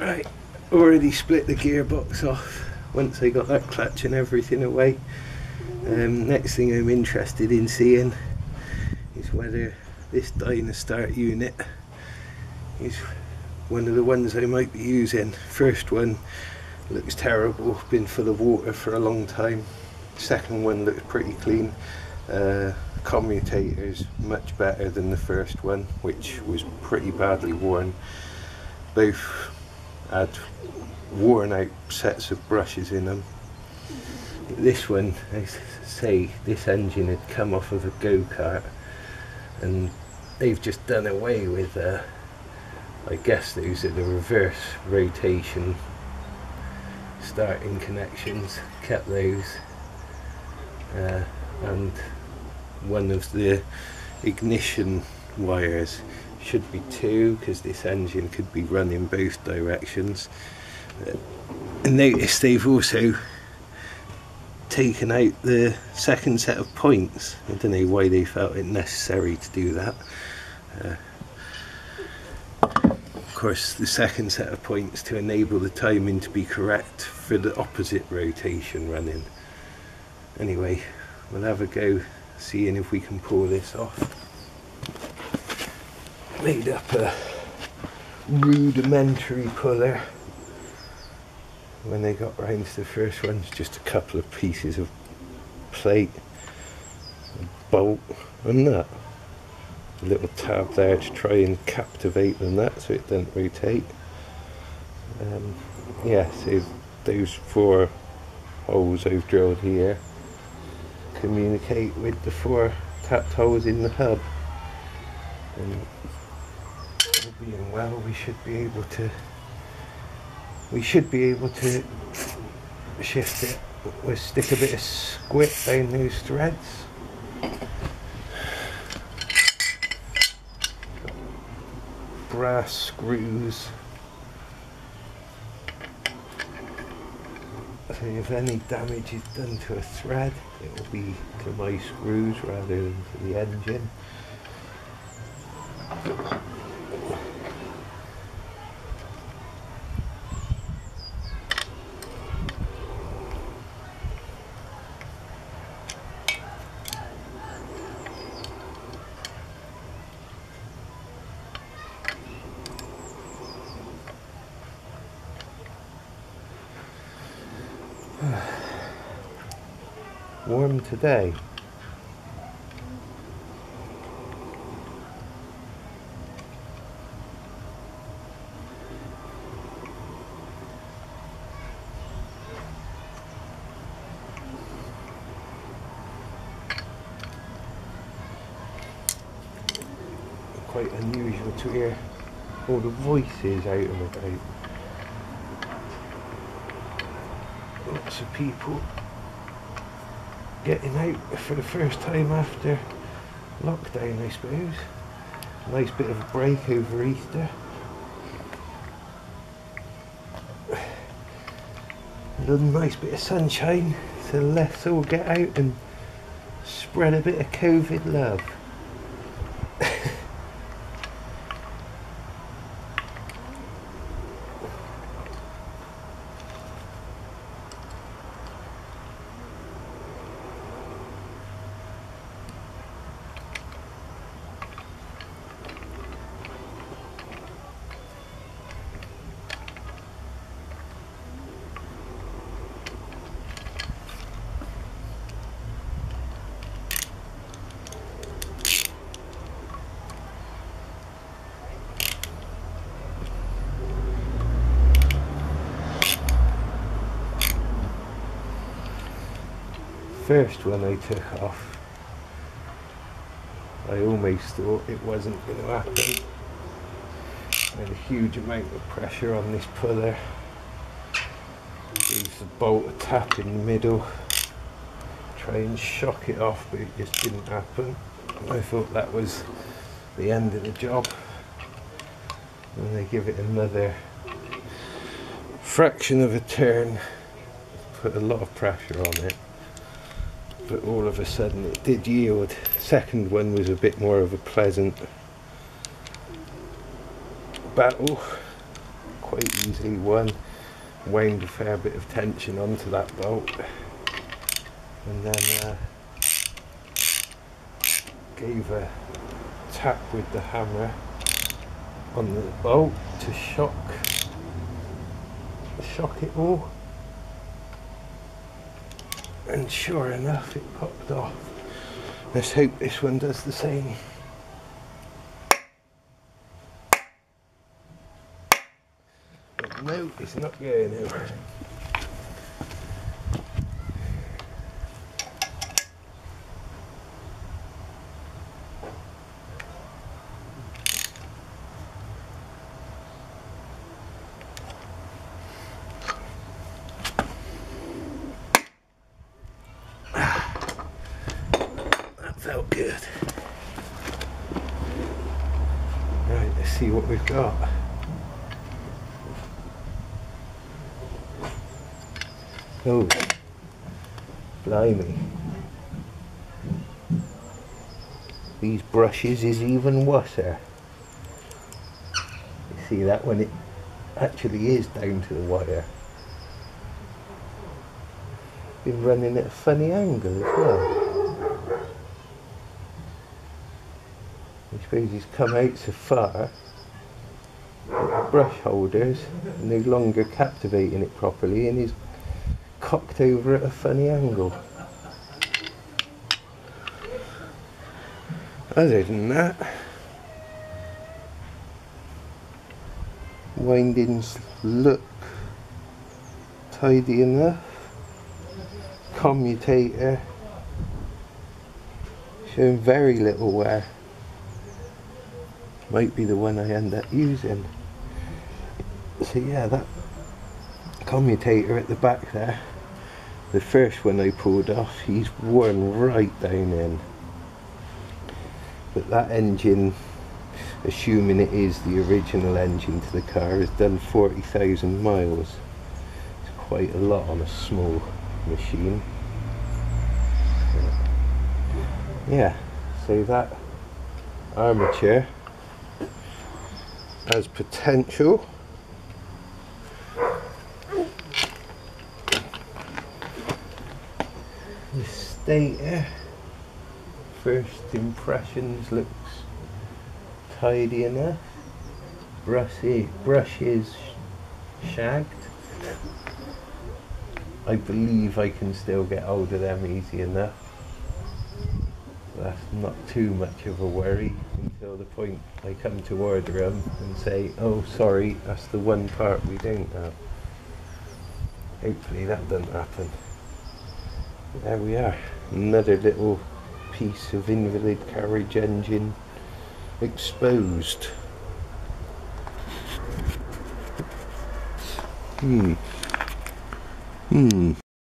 Right, already split the gearbox off once I got that clutch and everything away. Um, next thing I'm interested in seeing is whether this Dynastart unit is one of the ones I might be using. First one looks terrible, been full of water for a long time. Second one looks pretty clean. Uh, commutators much better than the first one, which was pretty badly worn. Both had worn out sets of brushes in them. This one, I say, this engine had come off of a go-kart and they've just done away with uh, I guess those are the reverse rotation starting connections kept those uh, and one of the ignition wires should be two because this engine could be run in both directions. And notice they've also taken out the second set of points. I don't know why they felt it necessary to do that. Uh, of course the second set of points to enable the timing to be correct for the opposite rotation running. Anyway we'll have a go seeing if we can pull this off made up a rudimentary puller. When they got round to the first one just a couple of pieces of plate a bolt and that. A little tab there to try and captivate the nut so it doesn't rotate. Um, yeah so those four holes I've drilled here communicate with the four tapped holes in the hub. And being well we should be able to we should be able to shift it. We'll stick a bit of squit down those threads. Brass screws. So if any damage is done to a thread it will be to my screws rather than to the engine warm today. Quite unusual to hear all the voices out and about. Lots of people getting out for the first time after lockdown, I suppose. Nice bit of a break over Easter. A nice bit of sunshine, so let's all get out and spread a bit of COVID love. First one I took off, I almost thought it wasn't going to happen. I a huge amount of pressure on this puller. Use the bolt a tap in the middle, try and shock it off, but it just didn't happen. I thought that was the end of the job. And they give it another fraction of a turn, put a lot of pressure on it but all of a sudden it did yield. Second one was a bit more of a pleasant battle. quite easily won. Wound a fair bit of tension onto that bolt and then uh, gave a tap with the hammer on the bolt to shock shock it all and sure enough it popped off. Let's hope this one does the same. But no it's not going over felt good. Right, let's Oh, blimey. These brushes is even worse. Eh? You see that when it actually is down to the wire. Been running at a funny angle as well. I suppose he's come out so far brush holders no longer captivating it properly and is cocked over at a funny angle. Other than that, windings look tidy enough. Commutator showing very little wear might be the one I end up using. So yeah, that commutator at the back there, the first one I pulled off, he's worn right down in. But that engine, assuming it is the original engine to the car, has done 40,000 miles. It's quite a lot on a small machine. Yeah, so that armature has potential. Stator, first impressions looks tidy enough. Brushy, brush is shagged. I believe I can still get hold of them easy enough. That's not too much of a worry until the point I come to order them and say, oh sorry, that's the one part we don't have. Hopefully that doesn't happen. There we are, another little piece of invalid carriage engine exposed. Hmm. Hmm.